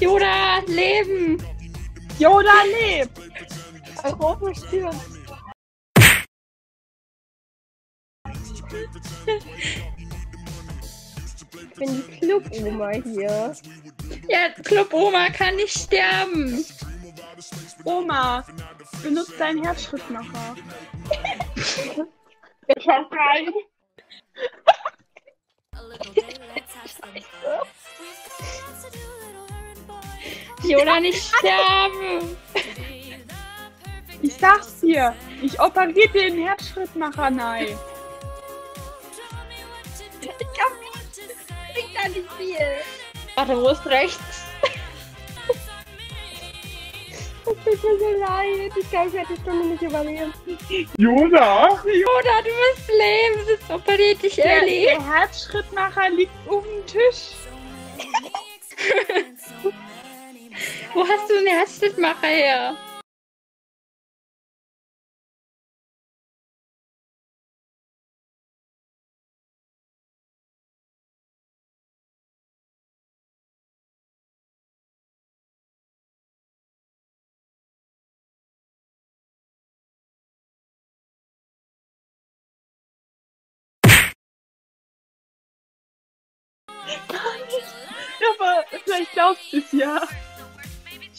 Yoda, leben! Yoda lebt! Europa stirbt! Ich bin die Club-Oma hier. Ja, Club Oma kann nicht sterben. Oma, benutzt deinen Herzschrittmacher. Ich hab keinen. Yoda nicht sterben. Ich sag's dir, ich operiere den Herzschrittmacher nein. Ich kann nicht. Ich kann nicht viel. Warte, wo ist rechts? Es tut mir so leid. Ich glaube, ich werde die Stunde nicht überleben. Yoda? Yoda, du wirst leben. Das operiert dich Der, Ellie. der Herzschrittmacher liegt auf dem Tisch. Wo hast du den Herzschrittmacher her? Aber vielleicht glaubst du es ja.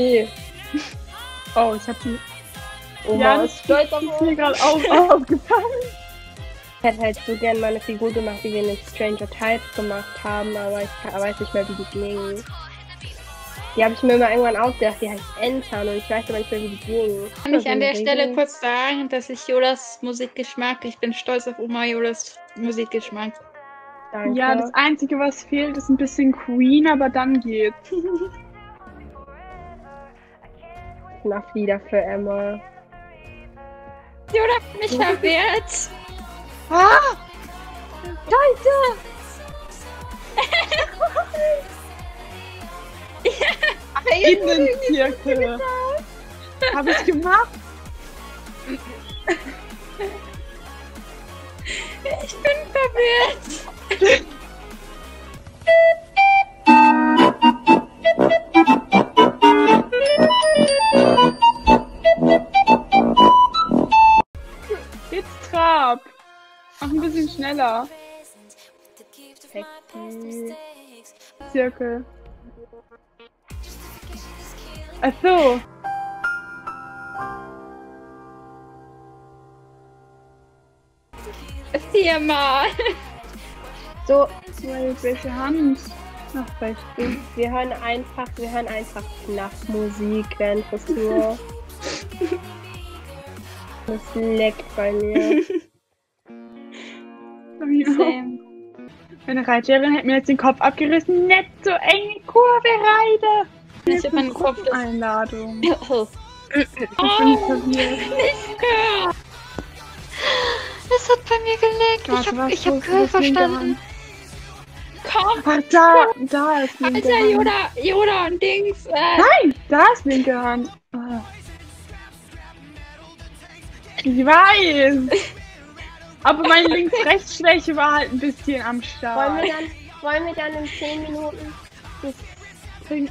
Sexy. Oh, ich hab die. Oma Ja, ist stolz auf mir gerade auf, aufgefallen. Ich hätte halt so gern meine Figur gemacht, wie wir in Stranger Tides gemacht haben, aber ich weiß nicht mehr, wie die ging. Die habe ich mir mal irgendwann ausgedacht, die heißt Entern und ich weiß aber nicht mehr, wie die ging. Kann ich an der Stelle kurz sagen, dass ich Yodas Musikgeschmack, ich bin stolz auf Oma Yodas Musikgeschmack. Danke. Ja, das Einzige, was fehlt, ist ein bisschen Queen, aber dann geht's. Nach wieder für Emma. Yoda hat mich verwehrt. Ah! Innenzirkel. Hab ich gemacht? Ich bin verwirrt. Sexy. Zirkel. Ach so. Hier mal. So, welche Hand? Ach, rechts. wir hören einfach, wir hören einfach Nachtmusik während Frisur. Das leckt bei mir. Same. Meine Reiterin hat mir jetzt den Kopf abgerissen. Nicht so enge Kurve reite. Ich hab meinen Kopf das. Einladung. Oh, Ich bin verwirrt. nicht gehört. Es hat bei mir geleckt. Ich Warte, hab, was ich hab? Curl verstanden. Komm, Ach, da, da ist linke Alter, Hand. Yoda, Yoda und Dings. Äh, Nein, da ist linke Hand. Ah. Ich weiß. Aber meine Links-Rechts-Schwäche war halt ein bisschen am Wollen Start. wir dann, wollen wir dann in 10 Minuten das. Wollen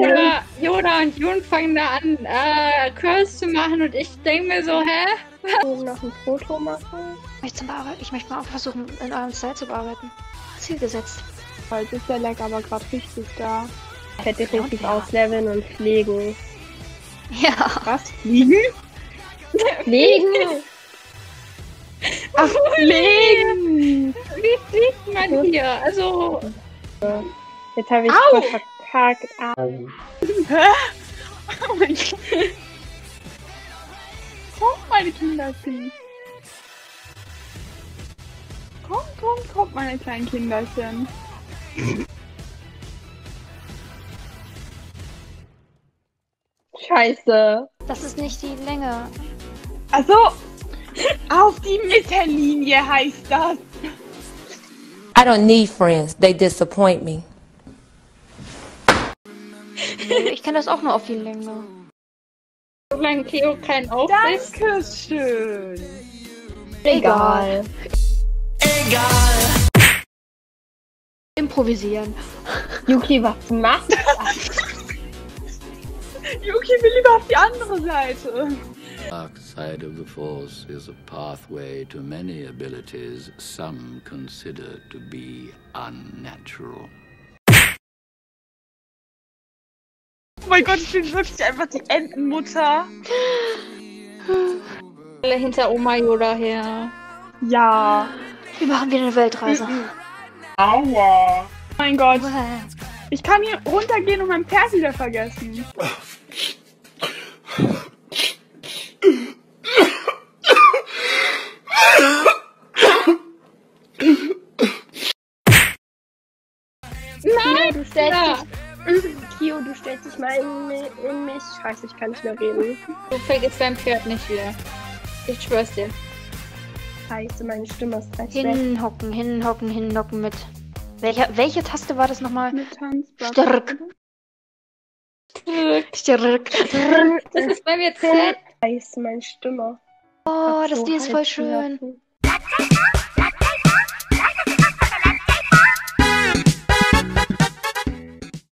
Yoda, Yoda und Jun fangen da an, äh, Curls zu machen und ich denke mir so, hä? noch ein Foto machen? Ich möchte, zum Bearbeiten- ich möchte mal auch versuchen, in eurem Style zu bearbeiten. Ziel gesetzt. Heute ist der Lag aber gerade richtig da. Ich werde definitiv ausleveln und pflegen. Ja. Was? Fliegen? Pflegen! Ach, fliegen! Wie fliegt man hier? Also, Jetzt habe ich Au! voll verkackt. Au. Hä? Oh mein Gott. Kommt, meine Kinderchen. Kommt, kommt, kommt, meine kleinen Kinderchen. Scheiße. Das ist nicht die Länge. Also, auf die Mittellinie heißt das. I don't need friends. They disappoint me. Ich kenne das auch nur auf die Länge. Solange Theo kein aufisst. Dankeschön. Egal. Improvisieren. Yuki, was machst du? Yuki will lieber auf die andere Seite. Dark side of the Force is a pathway to many abilities some consider to be unnatural. Oh mein Gott, ich bin wirklich einfach die Entenmutter. Alle hinter Oma Yoda her. Ja. Wir machen wieder eine Weltreise. Aua. Oh mein Gott. Ich kann hier runtergehen und mein Pferd wieder vergessen. In, in mich. Scheiße, ich kann nicht mehr reden. Du vergisst dein Pferd nicht wieder. Ich schwör's dir. Scheiße, meine Stimme ist weg. Hinhocken, hinhocken, hinhocken mit. Welche, welche Taste war das nochmal? Mit Tanzblock. Stark. Stark. Das ist bei mir Z. Scheiße, meine Stimme. Oh, das so Lied ist voll schön. Halsschmerzen.